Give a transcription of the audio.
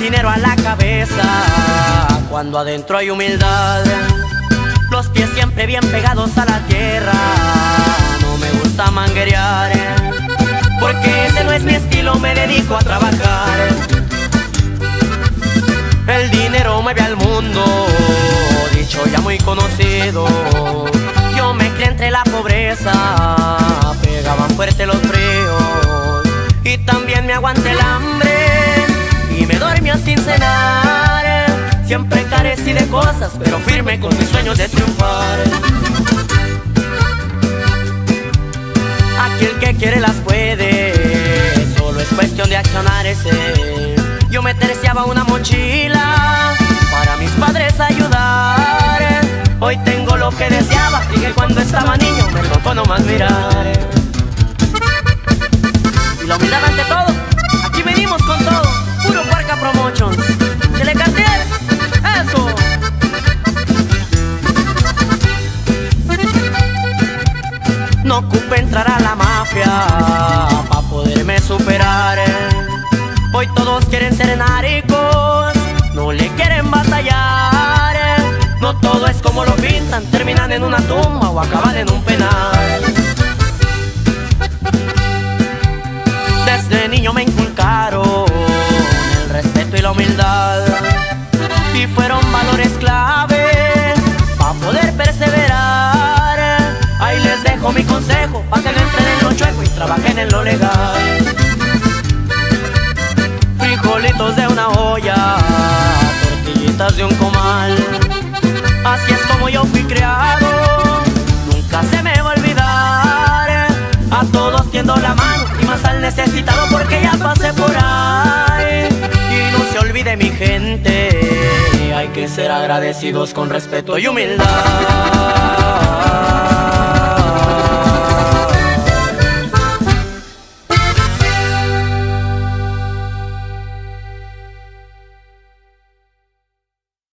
dinero a la cabeza cuando adentro hay humildad. Los pies siempre bien pegados a la tierra. No me gusta manguerear, porque ese no es mi estilo, me dedico a trabajar. El dinero mueve al mundo, dicho ya muy conocido. Yo me crié entre la pobreza, pegaban fuerte los fríos. Y también me aguanté el hambre Siempre carecí de cosas, pero firme con mis sueños de triunfar. Aquí el que quiere las puede, solo es cuestión de accionar ese. Yo me terciaba una mochila para mis padres ayudar. Hoy tengo lo que deseaba, dije cuando estaba niño, me tocó nomás mirar. Y la humildad ante todo, No ocupe entrar a la mafia para poderme superar. Hoy todos quieren ser narcos, no le quieren batallar. No todo es como lo pintan, terminan en una tumba o acaban en un penal. Desde niño me inculcaron el respeto y la humildad trabajen en lo legal. Frijolitos de una olla, tortillitas de un comal. Así es como yo fui creado, nunca se me va a olvidar. A todos tiendo la mano y más al necesitado porque ya pasé por ahí. Y no se olvide mi gente, hay que ser agradecidos con respeto y humildad.